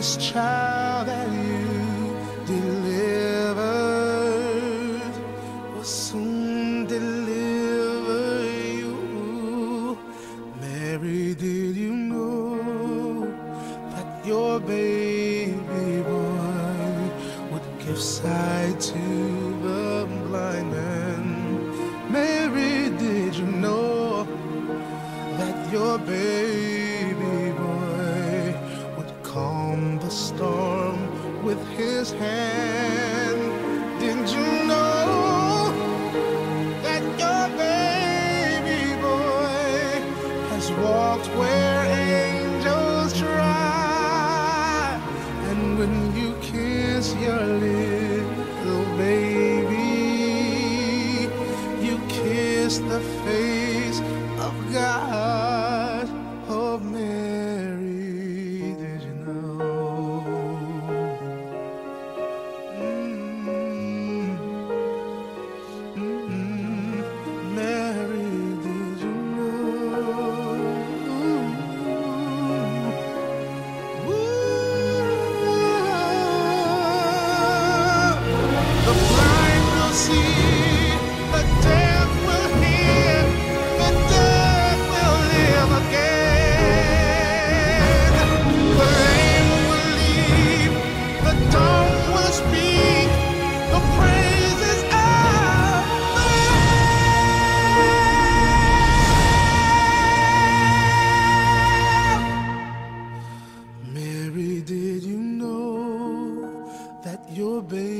This child that you delivered will soon deliver you. Mary, did you know that your baby boy would give sight to the blind man? Mary, did you know that your baby his hand? Didn't you know that your baby boy has walked where angels try? And when you kiss your little baby, you kiss the face of God.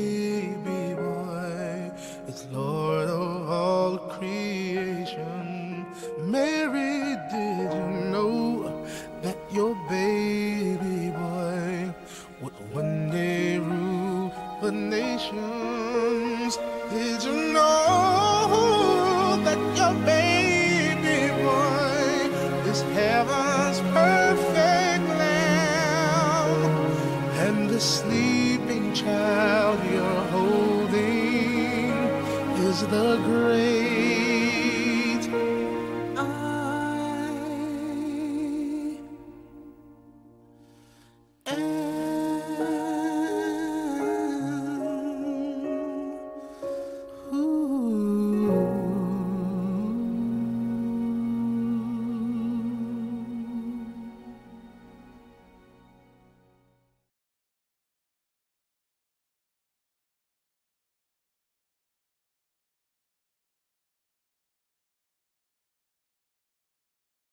he be mine Lord of all creation. Mary, did you know that your baby boy would one day rule the nations? Did you know that your baby boy is heaven's perfect lamb and the sleep? the grave.